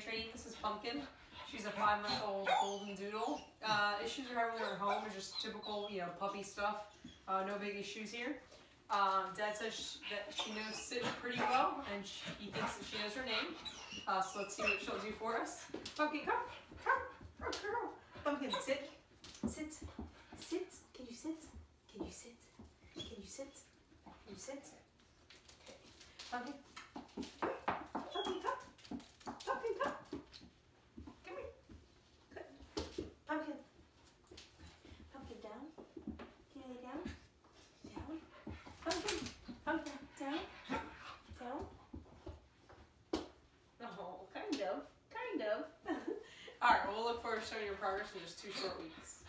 training. This is Pumpkin. She's a five-month-old golden doodle. Uh, issues are having with her home are just typical, you know, puppy stuff. Uh, no big issues here. Um, Dad says sh that she knows sit pretty well, and she, he thinks that she knows her name. Uh, so let's see what she'll do for us. Pumpkin, come, come, come, girl. Pumpkin, sit, sit, sit. Can you sit? Can you sit? Can you sit? Can you sit? Okay. Pumpkin, come. Pumpkin, come. Come here. Good. Pumpkin. Pumpkin, down. Can you lay down? Down. Pumpkin. Pumpkin, down. Down. Oh, kind of. Kind of. All right, we'll look forward to showing your progress in just two short weeks.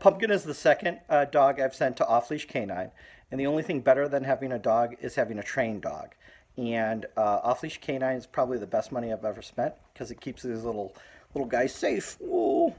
Pumpkin is the second uh, dog I've sent to Off Leash K9, and the only thing better than having a dog is having a trained dog. And uh, Off Leash K9 is probably the best money I've ever spent because it keeps these little little guys safe. Whoa.